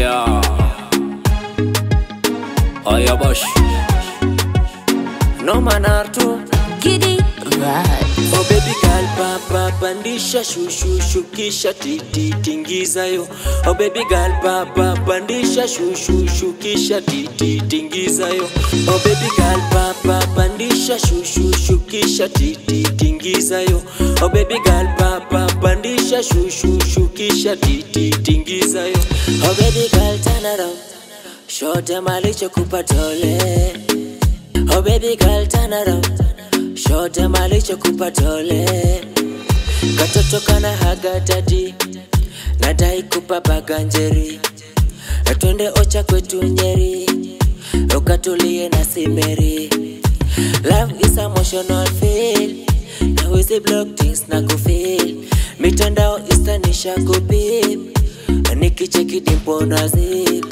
Yeah. Ayabash. No manartu. Giddy. Papa pandisha shushu shukisha titi tingiza yo. Oh baby girl papa pandisha shushu shukisha titi tingiza yo. Oh baby girl papa pandisha shushu shukisha titi tingiza yo. Oh baby girl papa pandisha shushu shukisha titi tingiza yo. Oh baby girl turn around shote malichokupa tole Oh baby girl turn around shote malichokupa tole katoto kana haga dadi nadai kupa baganjeri twende ocha kwetu nyeri. Ukatulie na simeri. Love is emotional feel na wezi block things na kufeel mitandao istanisha kupim nikicheki dimpo na zip.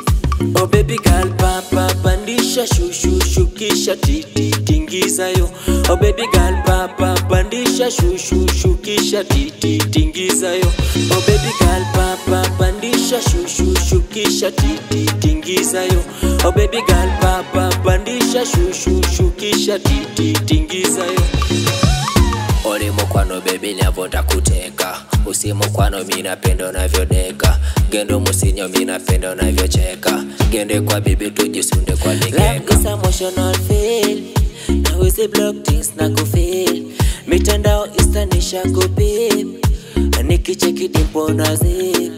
Oh baby girl papa pandisha shushushukisha titi tingiza yo. Oh baby girl papa pandisha shushu shukisha titi tingiza yo. Oh baby girl papa pandisha shushu shukisha titi tingiza yo. Oh baby girl papa pandisha shushu shukisha titi tingiza yo. Oli mukwano bebi navota kuteka usi mukwano minapenda unavyodeka gendo musinyo minapenda unavyocheka gende kwa bibi tujisunde kwa ligeka Love is emotional feel na wezi block things na kufeel mitandao istanisha kupim nikicheki dimpo na zip.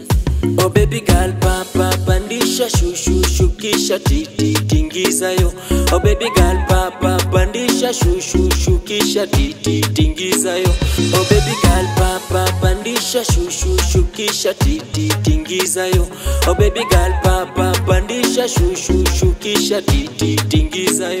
Oh baby girl papa pandisha shushu shukisha titi tingiza yo. Oh baby girl papa pandisha shushu shukisha titi tingiza yo. Oh baby girl papa pandisha shushu shukisha titi tingiza yo. Oh baby girl papa pandisha shushu shukisha titi tingiza yo